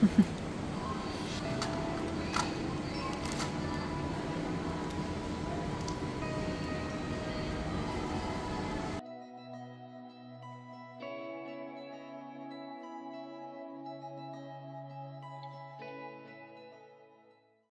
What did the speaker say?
フフ。